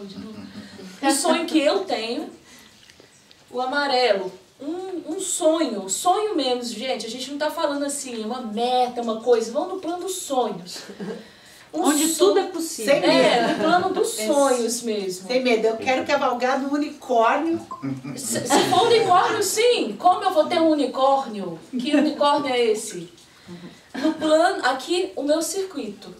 Uhum. O sonho que eu tenho, o amarelo, um, um sonho, sonho menos, gente. A gente não tá falando assim, uma meta, uma coisa. Vamos no plano dos sonhos. Um Onde sonho- tudo é possível. É, no plano dos sonhos mesmo. Sem medo, eu quero cavalgar no unicórnio. Se, se for unicórnio, sim. Como eu vou ter um unicórnio? Que unicórnio é esse? No plano, aqui o meu circuito.